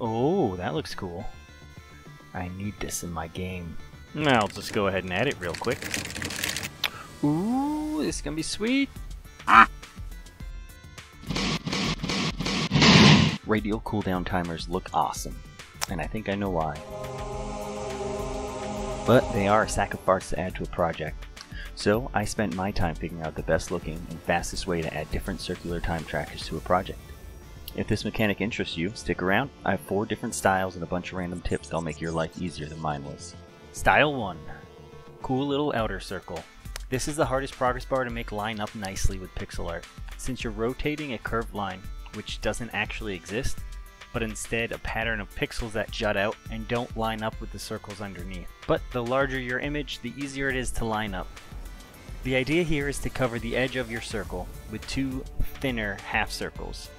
Oh, that looks cool. I need this in my game. Now, I'll just go ahead and add it real quick. Ooh, this is gonna be sweet. Ah! Radial cooldown timers look awesome, and I think I know why. But they are a sack of parts to add to a project. So I spent my time figuring out the best looking and fastest way to add different circular time trackers to a project. If this mechanic interests you, stick around. I have four different styles and a bunch of random tips that'll make your life easier than mine was. Style 1 Cool little outer circle. This is the hardest progress bar to make line up nicely with pixel art. Since you're rotating a curved line, which doesn't actually exist, but instead a pattern of pixels that jut out and don't line up with the circles underneath. But the larger your image, the easier it is to line up. The idea here is to cover the edge of your circle with two thinner half circles.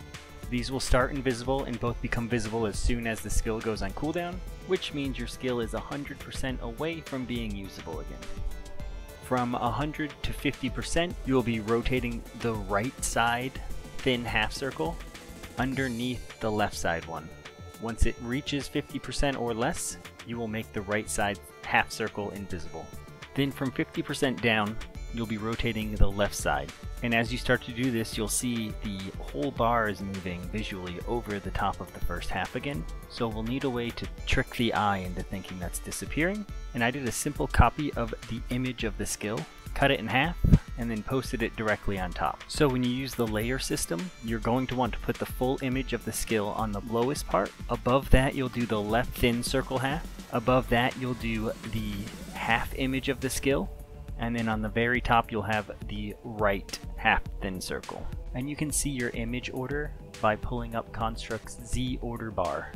These will start invisible and both become visible as soon as the skill goes on cooldown, which means your skill is 100% away from being usable again. From 100 to 50%, you will be rotating the right side thin half circle underneath the left side one. Once it reaches 50% or less, you will make the right side half circle invisible. Then from 50% down, you'll be rotating the left side. And as you start to do this, you'll see the whole bar is moving visually over the top of the first half again. So we'll need a way to trick the eye into thinking that's disappearing. And I did a simple copy of the image of the skill, cut it in half, and then posted it directly on top. So when you use the layer system, you're going to want to put the full image of the skill on the lowest part. Above that, you'll do the left thin circle half. Above that, you'll do the half image of the skill and then on the very top you'll have the right half thin circle. And you can see your image order by pulling up Construct's Z order bar.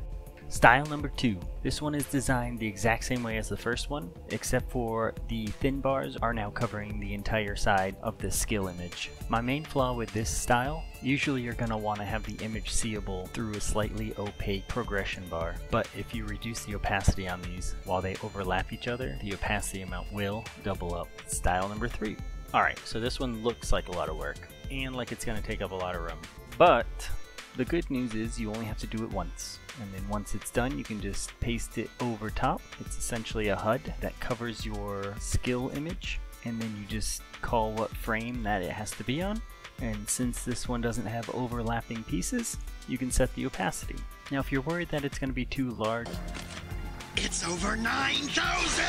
Style number two. This one is designed the exact same way as the first one, except for the thin bars are now covering the entire side of the skill image. My main flaw with this style, usually you're going to want to have the image seeable through a slightly opaque progression bar, but if you reduce the opacity on these while they overlap each other, the opacity amount will double up. Style number three. Alright, so this one looks like a lot of work, and like it's going to take up a lot of room, but the good news is you only have to do it once and then once it's done you can just paste it over top. It's essentially a HUD that covers your skill image and then you just call what frame that it has to be on and since this one doesn't have overlapping pieces you can set the opacity. Now if you're worried that it's going to be too large it's over 9,000!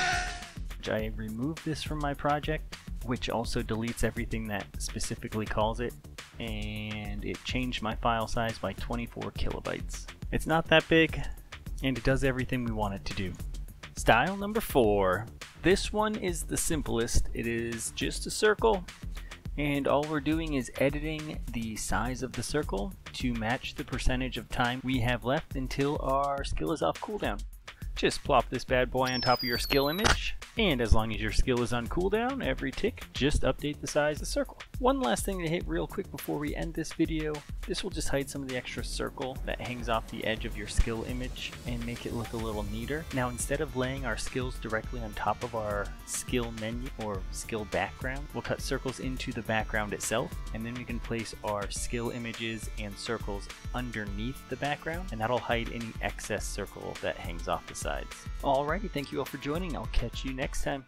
I removed this from my project which also deletes everything that specifically calls it and it changed my file size by 24 kilobytes. It's not that big, and it does everything we want it to do. Style number four. This one is the simplest. It is just a circle, and all we're doing is editing the size of the circle to match the percentage of time we have left until our skill is off cooldown. Just plop this bad boy on top of your skill image, and as long as your skill is on cooldown, every tick, just update the size of the circle. One last thing to hit real quick before we end this video, this will just hide some of the extra circle that hangs off the edge of your skill image and make it look a little neater. Now instead of laying our skills directly on top of our skill menu or skill background, we'll cut circles into the background itself and then we can place our skill images and circles underneath the background and that'll hide any excess circle that hangs off the sides. Alrighty, thank you all for joining. I'll catch you next time.